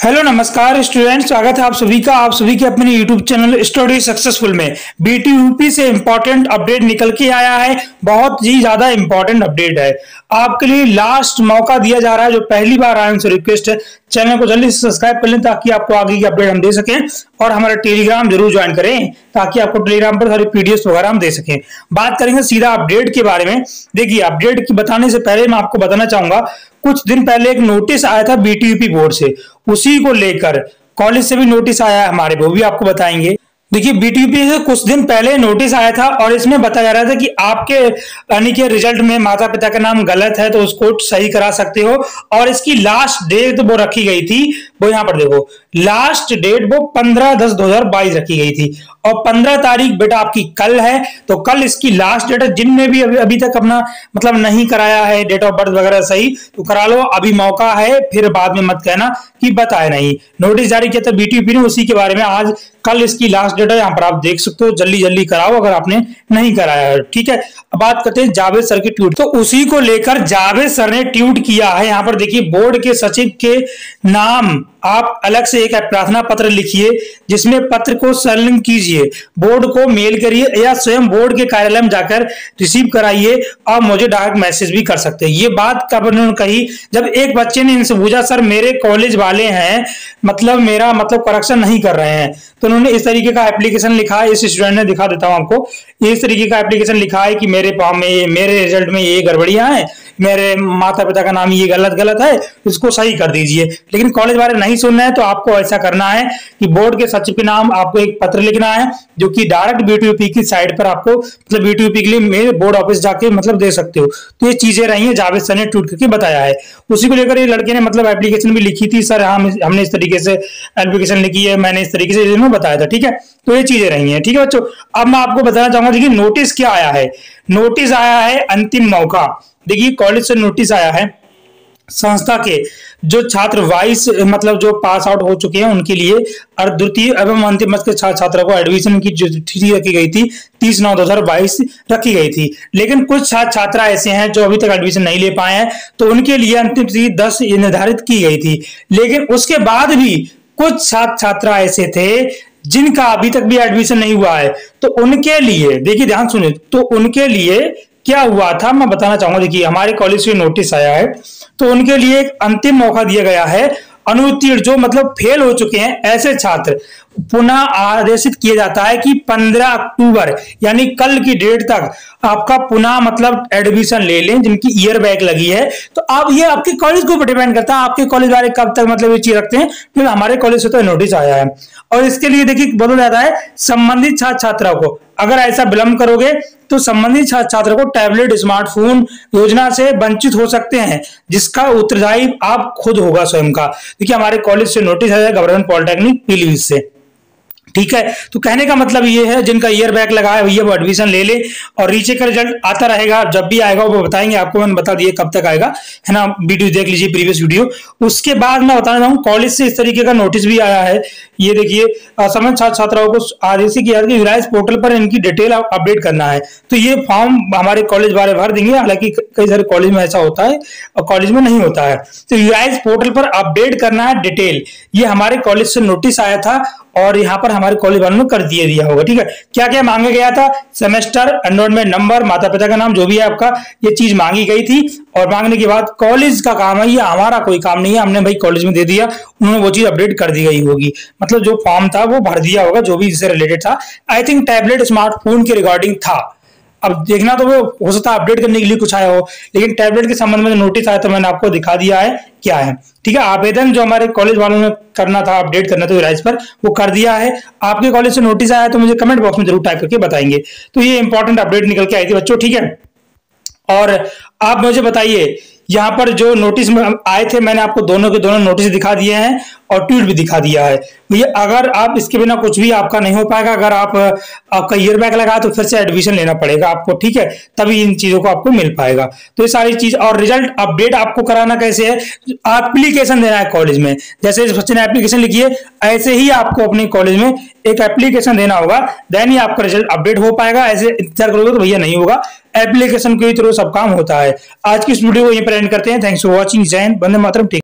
Hello, नमस्कार student स्वागत है आप सभी का। आप सभी के अपने यूट्यूब चैनल स्टडी सक्सेसफुल में। बीटीयूपी से इम्पोर्टेंट अपडेट निकल के आया है। बहुत ही ज़्यादा इम्पोर्टेंट अपडेट है। आपके लिए लास्ट मौका दिया जा रहा है, जो पहली बार आए उनसे रिक्वेस्ट है। चैनल को जल्दी से सब्सक्राइब कर लें, ताकि आपको आगे की अपडेट हम दे सकें। और हमारा टेलीग्राम ज़रूर ज्वाइन करें, ताकि आपको टेलीग्राम पर सारी पीडीएफ वगैरह हम दे सकें। बात करेंगे सीधा अपडेट के बारे में। देखिए अपडेट की बताने से पहले मैं आपको बताना चाहूँगा, कुछ दिन पहले एक नोटिस आया था बीटीयूपी बोर्ड से। उसी को लेकर कॉलेज से भी नोटिस आया है हमारे, वो भी आपको बताएँगे। देखिए बीटीपी से कुछ दिन पहले नोटिस आया था और इसमें बताया जा रहा था कि आपके, यानी के रिज़ल्ट में माता पिता का नाम गलत है तो उसको सही करा सकते हो। और इसकी लास्ट डेट वो रखी गई थी वो यहाँ पर देखो लास्ट डेट वो पंद्रह दस दो हज़ार बाईस रखी गई थी। और पंद्रह तारीख बेटा आपकी कल है तो कल इसकी लास्ट डेट है, जिनने भी अभी अभी तक अपना मतलब नहीं कराया है डेट ऑफ़ बर्थ वगैरह सही तो करा लो, अभी मौका है, फिर बाद में मत कहना कि बताए नहीं। नोटिस जारी किया था बीटीपी ने, उसी के बारे में आज कल इसकी लास्ट डेट है, यहाँ पर आप देख सकते हो जल्दी जल्दी कराओ, अगर आपने नहीं कराया है। ठीक है, अब बात करते हैं जावेद सर की ट्वीट। तो उसी को लेकर जावेद सर ने ट्वीट किया है, यहाँ पर देखिए, बोर्ड के सचिव के नाम आप अलग से एक प्रार्थना पत्र लिखिए, जिसमें पत्र को संलग्न कीजिए। बोर्ड को मेल करिए या स्वयं बोर्ड के कार्यालय में जाकर रिसीव कराइए। और मुझे डायरेक्ट मैसेज भी कर सकते हैं। ये बात कब उन्होंने कही? जब एक बच्चे ने इनसे पूछा, सर, मेरे कॉलेज वाले हैं मतलब मेरा मतलब करेक्शन नहीं कर रहे हैं। तो उन्होंने इस तरीके का एप्लीकेशन लिखा है इस स्टूडेंट ने दिखा देता हूँ आपको। इस तरीके का एप्लीकेशन लिखा है कि मेरे में मेरे रिज़ल्ट में ये गड़बड़ियाँ हैं, मेरे माता पिता का नाम ये गलत गलत है, इसको सही कर दीजिए। लेकिन कॉलेज वाले नहीं सुनना है तो आपको ऐसा करना है कि बोर्ड के सचिव के नाम आपको एक पत्र लिखना है, जो कि डायरेक्ट बीटीयूपी की साइड पर आपको मतलब बीटीयूपी के लिए मेरे बोर्ड ऑफ़िस जाके मतलब दे सकते हो। तो ये चीज़ें रही है, जावेद सर ने ट्वीट करके बताया है। उसी को लेकर ये लड़के ने मतलब एप्लीकेशन भी लिखी थी, सर, हम हमने इस तरीके से एप्लीकेशन लिखी है, मैंने इस तरीके से बताया था। ठीक है? तो ये चीज़ें रही है। ठीक है बच्चों, अब मैं आपको बताना चाहूँगा नोटिस क्या आया है? नोटिस आया है अंतिम मौका। देखिए कॉलेज से नोटिस आया है। संस्था के जो छात्र वाइस मतलब जो पास आउट हो चुके हैं उनके लिए द्वितीय एवं अंतिम वर्ष के छात्रों को एडमिशन की जो तिथि रखी गई थी, तीस नौ दो हज़ार बाईस रखी गई थी। लेकिन कुछ छात्र छात्रा ऐसे हैं जो अभी तक एडमिशन नहीं ले पाए हैं तो उनके लिए अंतिम तिथि दस निर्धारित की गई थी। लेकिन उसके बाद भी कुछ छात्र छात्रा ऐसे थे जिनका अभी तक भी एडमिशन नहीं हुआ है। तो उनके लिए, देखिए ध्यान सुनिए तो उनके लिए क्या हुआ था? मैं बताना चाहूँगा, देखिए हमारे कॉलेज से नोटिस आया है। तो उनके लिए एक अंतिम मौका दिया गया है। अनुत्तीर्ण जो मतलब फेल हो चुके हैं ऐसे छात्र, पुनः आदेशित किया जाता है कि 15 अक्टूबर, यानी कल की डेट तक आपका पुनः मतलब एडमिशन ले लें, जिनकी ईयर बैग लगी है। तो अब ये आपके कॉलेज को डिपेंड करता है, आपके कॉलेज वाले कब तक मतलब ये चीज़ रखते हैं। फिर हमारे कॉलेज से तो नोटिस आया है। और इसके लिए देखिए, बोला जाता है, संबंधित छात्र छात्राओं को अगर ऐसा विलंब करोगे तो संबंधित छात्र को टैबलेट, स्मार्टफ़ोन योजना से वंचित हो सकते हैं, जिसका उत्तरदायी आप खुद होगा स्वयं का। देखिए, हमारे कॉलेज से नोटिस आया गवर्नमेंट पॉलिटेक्निक पीलीभीत से। ठीक है? तो कहने का मतलब ये है, जिनका ईयर बैक लगा है, भैया वो एडमिशन ले ले और रीचे का रिज़ल्ट आता रहेगा। जब भी आएगा, वो बताएँगे आपको, मैंने बता दिया कब तक आएगा। है ना? वीडियो देख लीजिए प्रीवियस वीडियो उसके बाद मैं बताना चाहूँ कॉलेज से इस तरीके का नोटिस भी आया है ये देखिए असमर्थ छात्र छात्राओं को आदेश कि यूराइज पोर्टल पर इनकी डिटेल अपडेट करना है। तो ये फॉर्म हमारे कॉलेज वाले भर देंगे, हालाँकि कई सारे कॉलेज में ऐसा होता है, और कॉलेज में नहीं होता है। तो यूराइज पोर्टल पर अपडेट करना है डिटेल ये हमारे कॉलेज से नोटिस आया था, और यहाँ पर हमारे कॉलेज वालों ने कर दिए दिया होगा, ठीक है? क्या क्या मांगा गया था? सेमेस्टर एनरोलमेंट नंबर माता पिता का नाम, जो भी है आपका, ये चीज़ मांगी गई थी, और मांगने के बाद कॉलेज का काम है, ये हमारा कोई काम नहीं है, हमने भाई कॉलेज में दे दिया, उन्होंने वो चीज़ अपडेट कर दी गई होगी। मतलब जो फॉर्म था, वो भर दिया होगा, जो भी इससे रिलेटेड था। आई थिंक टैबलेट स्मार्टफ़ोन के रिगार्डिंग था। अब देखना तो वो, हो सकता है अपडेट करने के लिए कुछ आया हो, लेकिन टैबलेट के संबंध में नोटिस आया तो मैंने आपको दिखा दिया है क्या है। ठीक है, आवेदन जो हमारे कॉलेज वालों ने करना था अपडेट करना था राइज पर, वो कर दिया है। आपके कॉलेज से नोटिस आया तो मुझे कमेंट बॉक्स में ज़रूर टाइप करके बताएँगे। तो ये इंपॉर्टेंट अपडेट निकल के आई थी बच्चों, ठीक है? और आप मुझे बताइए, यहाँ पर जो नोटिस आए थे, मैंने आपको दोनों के दोनों नोटिस दिखा दिए हैं। और ट्वीट भी दिखा दिया है। भैया अगर आप इसके बिना कुछ भी आपका नहीं हो पाएगा, अगर आप आपका ईयर बैग लगा तो फिर से एडमिशन लेना पड़ेगा आपको, ठीक है? तभी इन चीज़ों को आपको मिल पाएगा। तो ये सारी चीज़ और रिज़ल्ट अपडेट आपको कराना कैसे है? एप्लीकेशन देना है कॉलेज में। जैसे इस बच्चे ने एप्लीकेशन लिखी है, ऐसे ही आपको अपने कॉलेज में एक एप्लीकेशन देना होगा। देन ही आपका रिज़ल्ट अपडेट हो पाएगा। ऐसे इंतज़ार करोगे तो भैया नहीं होगा। एप्लीकेशन के थ्रू सब काम होता है। आज की इस वीडियो को यहीं पर एंड करते हैं। थैंक्स फॉर वॉचिंग जैन बंदे मातरम।